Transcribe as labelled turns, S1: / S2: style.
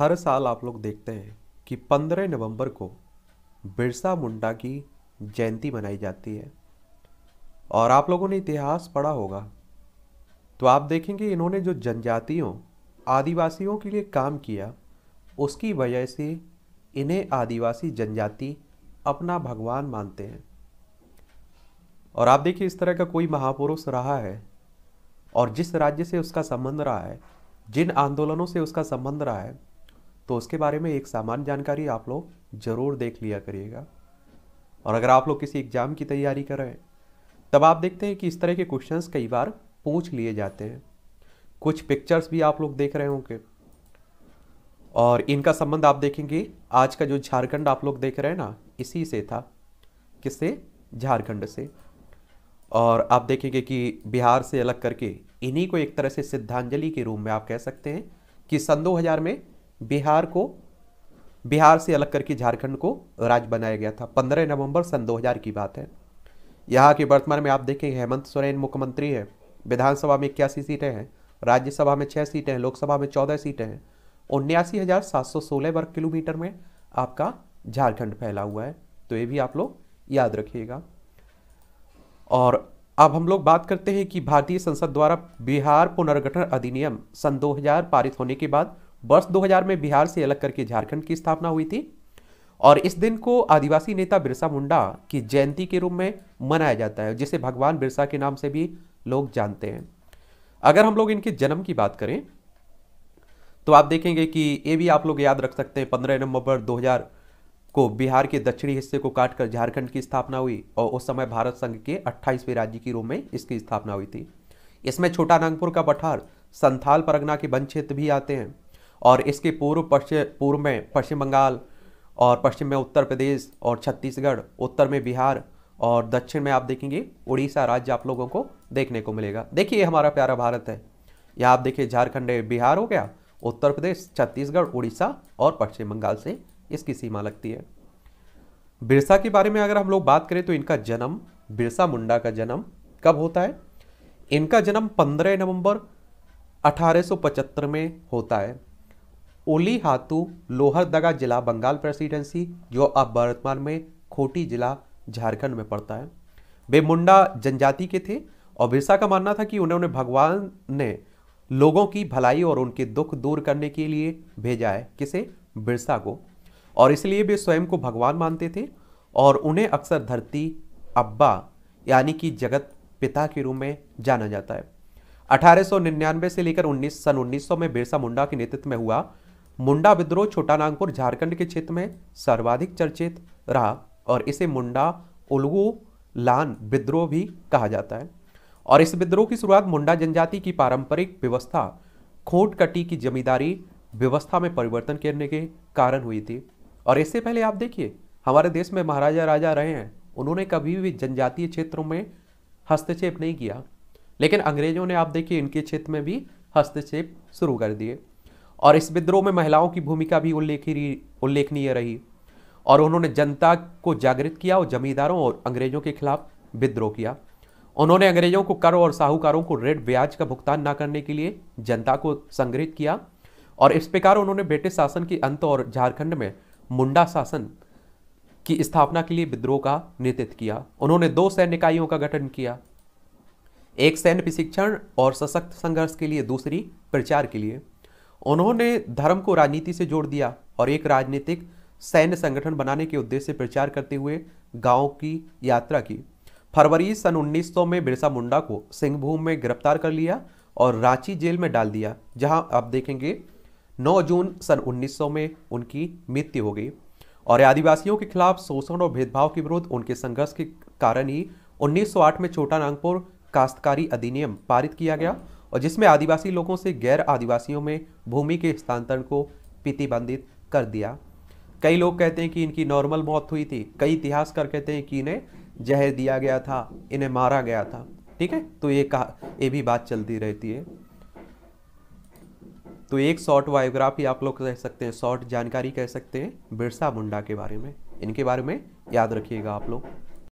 S1: हर साल आप लोग देखते हैं कि 15 नवंबर को बिरसा मुंडा की जयंती मनाई जाती है। और आप लोगों ने इतिहास पढ़ा होगा। तो आप देखेंगे इन्होंने जो जनजातियों, आदिवासियों के लिए काम किया, उसकी वजह से इन्हें आदिवासी जनजाति अपना भगवान मानते हैं। और आप देखिए इस तरह का कोई महापुरुष रहा है और जिस राज्य से उसका संबंध रहा है, जिन आंदोलनों से उसका संबंध रहा है तो उसके बारे में एक सामान्य जानकारी आप लोग ज़रूर देख लिया करिएगा। और अगर आप लोग किसी एग्ज़ाम की तैयारी कर रहे हैं, तब आप देखते हैं कि इस तरह के क्वेश्चंस कई बार पूछ लिए जाते हैं। कुछ पिक्चर्स भी आप लोग देख रहे होंगे। और इनका संबंध आप देखेंगे, आज का जो झारखंड आप लोग देख रहे हैं ना, इसी से था। किससे? झारखंड से। और आप देखेंगे कि बिहार से अलग करके इन्हीं को एक तरह से सिद्धांजलि के रूप में आप कह सकते हैं कि सन 2000 में बिहार को, बिहार से अलग करके झारखंड को राज्य बनाया गया था। 15 नवंबर सन 2000 की बात है। यहाँ के वर्तमान में आप देखेंगे हेमंत सोरेन मुख्यमंत्री है, विधानसभा में इक्यासी सीटें हैं, राज्यसभा में छः सीटें हैं, लोकसभा में चौदह सीटें हैं। उन्यासी हज़ार सात सौ सोलह वर्ग किलोमीटर में आपका झारखंड फैला हुआ है। तो ये भी आप लोग याद रखिएगा। और अब हम लोग बात करते हैं कि भारतीय संसद द्वारा बिहार पुनर्गठन अधिनियम सन 2000 पारित होने के बाद वर्ष 2000 में बिहार से अलग करके झारखंड की स्थापना हुई थी। और इस दिन को आदिवासी नेता बिरसा मुंडा की जयंती के रूप में मनाया जाता है, जिसे भगवान बिरसा के नाम से भी लोग जानते हैं। अगर हम लोग इनके जन्म की बात करें तो आप देखेंगे कि ये भी आप लोग याद रख सकते हैं, पंद्रह नवंबर 2000 को बिहार के दक्षिणी हिस्से को काटकर झारखंड की स्थापना हुई और उस समय भारत संघ के 28वें राज्य के रूप में इसकी स्थापना हुई थी। इसमें छोटा नागपुर का पठार, संथाल परगना के वन क्षेत्र भी आते हैं। और इसके पूर्व पश्चिम पूर्व में पश्चिम बंगाल और पश्चिम में उत्तर प्रदेश और छत्तीसगढ़, उत्तर में बिहार और दक्षिण में आप देखेंगे उड़ीसा राज्य आप लोगों को देखने को मिलेगा। देखिए हमारा प्यारा भारत है। यहाँ आप देखिए झारखंड बिहार हो गया, उत्तर प्रदेश, छत्तीसगढ़, उड़ीसा और पश्चिम बंगाल से इसकी सीमा लगती है। बिरसा के बारे में अगर हम लोग बात करें तो इनका जन्म, बिरसा मुंडा का जन्म कब होता है? इनका जन्म 15 नवंबर 1875 में होता है। ओली हाथू लोहरदगा जिला बंगाल प्रेसिडेंसी, जो अब वर्तमान में खोटी जिला झारखंड में पड़ता है। वे मुंडा जनजाति के थे, और बिरसा का मानना था कि उन्होंने भगवान ने लोगों की भलाई और उनके दुख दूर करने के लिए भेजा है। किसे? बिरसा को। और इसलिए वे स्वयं को भगवान मानते थे, और उन्हें अक्सर धरती, अब्बा, यानी कि जगत पिता के रूप में जाना जाता है। 1899 से लेकर 19 सन 1900 में बिरसा मुंडा के नेतृत्व में हुआ। मुंडा विद्रोह छोटा नागपुर झारखंड के क्षेत्र में सर्वाधिक चर्चित रहा और इसे मुंडा उलगू लान विद्रोह भी कहा जाता है। और इस विद्रोह की शुरुआत मुंडा जनजाति की पारंपरिक व्यवस्था खोट कटी की जमींदारी व्यवस्था में परिवर्तन करने के कारण हुई थी। और इससे पहले आप देखिए, हमारे देश में महाराजा राजा रहे हैं, उन्होंने कभी भी जनजातीय क्षेत्रों में हस्तक्षेप नहीं किया। लेकिन अंग्रेज़ों ने आप देखिए, इनके क्षेत्र में भी हस्तक्षेप शुरू कर दिए। और इस विद्रोह में महिलाओं की भूमिका भी उल्लेखनीय रही। और उन्होंने जनता को जागृत किया और जमींदारों और अंग्रेज़ों के खिलाफ विद्रोह किया। उन्होंने अंग्रेज़ों को कर और साहूकारों को रेड ब्याज का भुगतान न करने के लिए जनता को संग्रहित किया। और इस प्रकार उन्होंने ब्रिटिश शासन के अंत और झारखंड में मुंडा शासन की स्थापना के लिए विद्रोह का नेतृत्व किया। उन्होंने दो सैन्य इकाइयों का गठन किया। एक सैन्य प्रशिक्षण और सशक्त संघर्ष के लिए, दूसरी प्रचार के लिए। उन्होंने धर्म को राजनीति से जोड़ दिया और एक राजनीतिक सैन्य संगठन बनाने के उद्देश्य से प्रचार करते हुए गाँव की यात्रा की। फरवरी सन 1900 में बिरसा मुंडा को सिंहभूम में गिरफ़्तार कर लिया और रांची जेल में डाल दिया, जहाँ आप देखेंगे 9 जून सन 1900 में उनकी मृत्यु हो गई। और आदिवासियों के खिलाफ शोषण और भेदभाव के विरुद्ध उनके संघर्ष के कारण ही 1908 में छोटा नागपुर काश्तकारी अधिनियम पारित किया गया और जिसमें आदिवासी लोगों से गैर आदिवासियों में भूमि के हस्तांतरण को प्रतिबंधित कर दिया। कई लोग कहते हैं कि इनकी नॉर्मल मौत हुई थी। कई इतिहासकार कहते हैं कि इन्हें जहर दिया गया था, इन्हें मारा गया था। ठीक है? तो ये कहा, ये भी बात चलती रहती है। तो एक शॉर्ट बायोग्राफी आप लोग कह सकते हैं, शॉर्ट जानकारी कह सकते हैं बिरसा मुंडा के बारे में। इनके बारे में याद रखिएगा आप लोग।